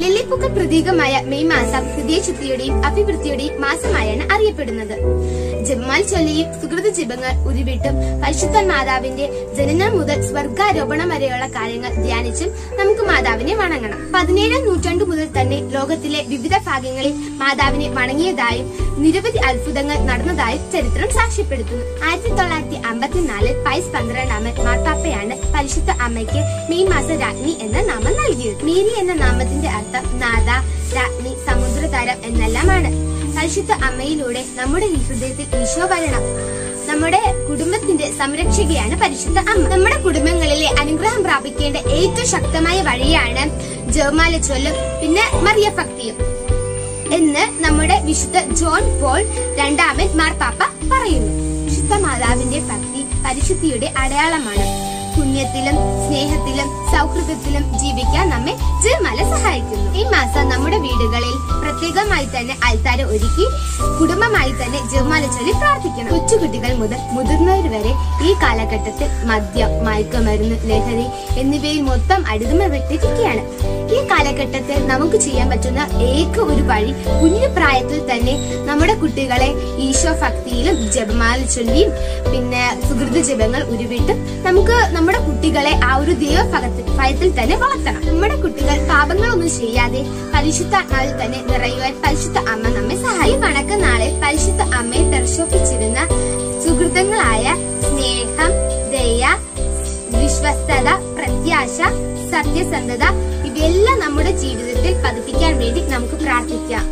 ലില്ലിപ്പൂക്കൾ പ്രതീകമായ മെയ് മാസം ഹൃദയശുദ്ധിയുടെയും അഭിവൃദ്ധിയുടെയും മാസമായാണ് അറിയപ്പെടുന്നത്. ജമ്മാൽ ചൊല്ലിയും സുഹൃത ജപങ്ങൾ ഉരുവിട്ടും പരിശുദ്ധ മാതാവിന്റെ ജനനം മുതൽ സ്വർഗാരോപണം വരെയുള്ള കാര്യങ്ങൾ ധ്യാനിച്ചും നമുക്ക് മാതാവിനെ വണങ്ങണം. പതിനേഴാം നൂറ്റാണ്ടു മുതൽ തന്നെ ലോകത്തിലെ വിവിധ ഭാഗങ്ങളിൽ മാതാവിനെ വണങ്ങിയതായും നിരവധി അത്ഭുതങ്ങൾ നടന്നതായും ചരിത്രം സാക്ഷ്യപ്പെടുത്തുന്നു. ആയിരത്തി തൊള്ളായിരത്തി അമ്പത്തിനാലിൽ പൈസ് പന്ത്രണ്ടാമൻ മാർപ്പാപ്പയാണ് പരിശുദ്ധ അമ്മയ്ക്ക് മെയ് മാസ രാജ്ഞി എന്ന നാമം നൽകിയത്. മേരി എന്ന നാമത്തിന്റെ അർത്ഥം നാദ രാജ്ഞി സമുദ്രതാരം എന്നെല്ലാമാണ്. പരിശുദ്ധ അമ്മയിലൂടെ നമ്മുടെ ഹൃദയത്തിൽ ഈശോ വരണം. നമ്മുടെ കുടുംബത്തിന്റെ സംരക്ഷകയാണ് പരിശുദ്ധ അമ്മ. നമ്മുടെ കുടുംബങ്ങളിലെ അനുഗ്രഹം പ്രാപിക്കേണ്ട ഏറ്റവും ശക്തമായ വഴിയാണ് ജവമാല ചൊല്ലും പിന്നെ മറിയ ഭക്തിയും എന്ന് നമ്മുടെ വിശുദ്ധ ജോൺ പോൾ രണ്ടാമൻ മാർപ്പാപ്പ പറയുന്നു. വിശുദ്ധ മാതാവിന്റെ ഭക്തി പരിശുദ്ധിയുടെ അടയാളമാണ്. പുണ്യത്തിലും സ്നേഹത്തിലും സൗഹൃദത്തിലും മാസം നമ്മുടെ വീടുകളിൽ പ്രത്യേകമായി തന്നെ അൽത്താര ഒരുക്കി കുടുംബമായി തന്നെ ജമാല ചൊല്ലി പ്രാർത്ഥിക്കണം. കൊച്ചുകുട്ടികൾ മുതൽ മുതിർന്നവർ വരെ ഈ കാലഘട്ടത്തിൽ മദ്യം മയക്കുമരുന്ന് ലഹരി എന്നിവയിൽ മൊത്തം അടിമപ്പെട്ടിരിക്കുകയാണ് ഈ കാലഘട്ടത്തിൽ നമുക്ക് ചെയ്യാൻ പറ്റുന്ന ഏക ഒരു വഴി കുഞ്ഞു പ്രായത്തിൽ തന്നെ നമ്മുടെ കുട്ടികളെ ഈശോ ഭക്തിയിലും ജപമാല ചൊല്ലിയും പിന്നെ സുഹൃത ജപങ്ങൾ ഉരുവിട്ടും നമുക്ക് നമ്മുടെ കുട്ടികളെ ആ ഒരു ദൈവ ഭയത്തിൽ തന്നെ വളർത്തണം. നമ്മുടെ കുട്ടികൾ പാപങ്ങളൊന്നും ചെയ്യാതെ പരിശുദ്ധ പരിശുദ്ധാത്മാവിൽ തന്നെ നിറയുവാൻ പരിശുദ്ധ അമ്മ നമ്മെ സഹായി വണക്ക നാളിൽ പരിശുദ്ധ അമ്മയെ ദർശിപ്പിച്ചിരുന്ന സുഹൃതങ്ങളായ സ്നേഹം ദയ വിശ്വസ്തത പ്രത്യാശ സത്യസന്ധത ഇവയെല്ലാം നമ്മുടെ ജീവിതത്തിൽ പതിപ്പിക്കാൻ വേണ്ടി നമുക്ക് പ്രാർത്ഥിക്കാം.